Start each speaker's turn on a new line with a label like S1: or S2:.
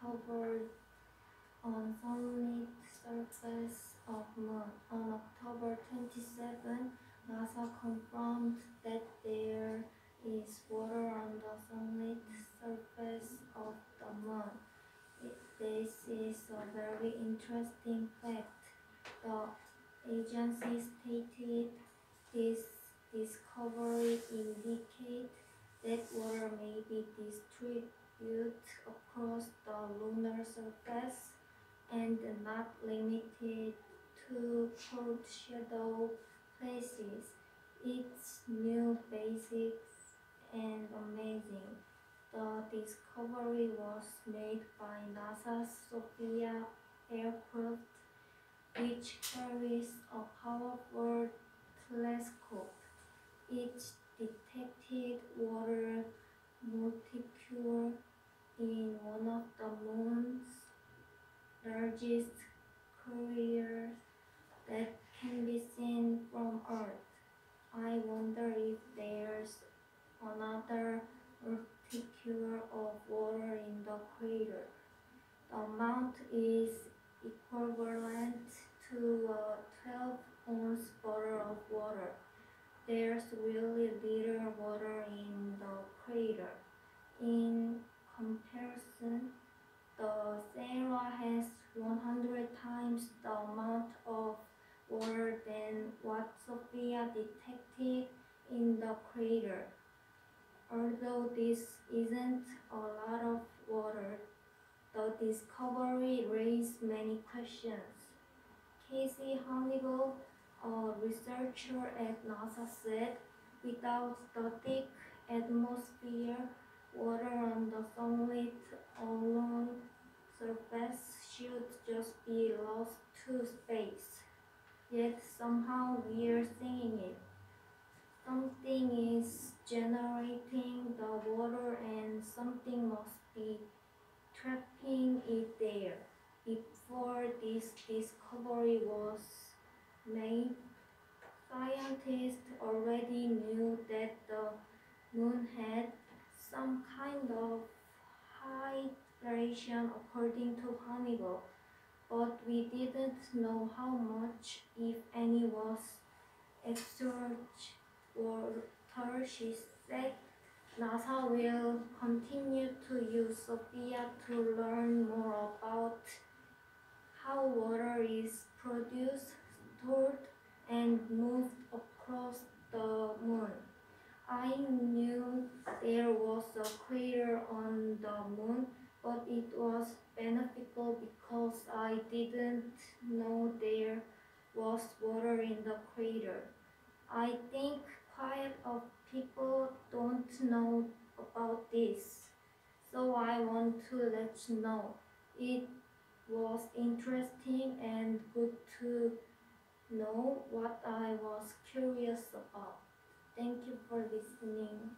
S1: discovered on sunlit surface of Moon. On October 27, NASA confirmed that there is water on the sunlit surface of the Moon. This is a very interesting fact. The agency stated this discovery indicates that water may be distributed across the lunar surface and not limited to cold shadow places. It's new, basic, and amazing. The discovery was made by NASA's SOFIA aircraft, which carries a powerful telescope. It detected water molecule in one of the moon's largest craters that can be seen from Earth. I wonder if there's another molecule of water in the crater. The amount is equivalent to a 12 ounce bottle of water. There's really little detected in the crater. Although this isn't a lot of water, the discovery raised many questions. Casey Honniball, a researcher at NASA, said without the thick atmosphere, water on the sunlit alone surface should just be lost to space. Yet somehow we're seeing it. Something is generating the water and something must be trapping it there. Before this discovery was made, scientists already knew that the moon had some kind of hydration according to Honniball, but we didn't know how much, if any, was extract water, she said. NASA will continue to use SOFIA to learn more about how water is produced, stored, and moved across the moon. I knew there was a crater on the moon, but it was beneficial because I didn't know there was water in the crater. I think quite of people don't know about this, so I want to let you know. It was interesting and good to know what I was curious about. Thank you for listening.